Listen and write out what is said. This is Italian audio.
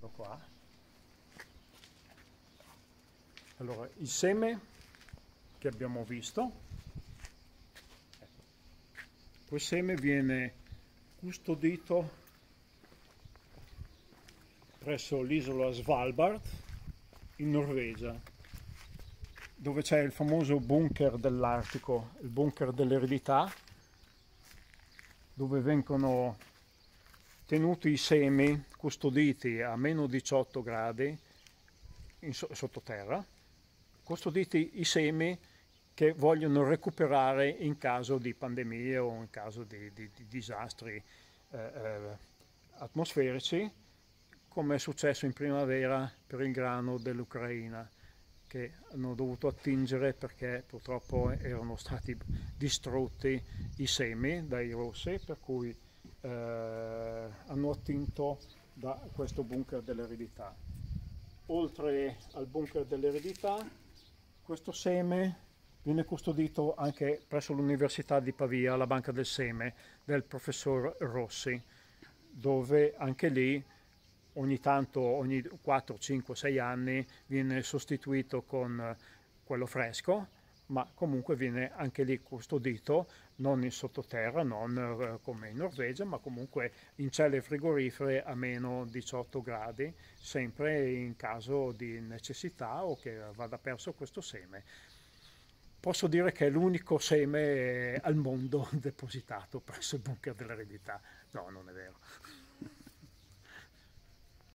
Guardo qua. Allora, il seme che abbiamo visto, quel seme viene custodito presso l'isola Svalbard in Norvegia dove c'è il famoso bunker dell'Artico, il bunker dell'eredità dove vengono tenuti i semi custoditi a meno 18 gradi in sottoterra, custoditi i semi che vogliono recuperare in caso di pandemie o in caso di, di, di disastri eh, eh, atmosferici, come è successo in primavera per il grano dell'Ucraina, che hanno dovuto attingere perché purtroppo erano stati distrutti i semi dai rossi, per cui eh, hanno attinto da questo bunker dell'eredità. Oltre al bunker dell'eredità, questo seme viene custodito anche presso l'Università di Pavia, la banca del seme del professor Rossi, dove anche lì ogni tanto, ogni 4, 5, 6 anni viene sostituito con quello fresco, ma comunque viene anche lì custodito, non in sottoterra, non eh, come in Norvegia, ma comunque in celle frigorifere a meno 18 gradi, sempre in caso di necessità o che vada perso questo seme posso dire che è l'unico seme al mondo depositato presso il bunker dell'eredità. No, non è vero.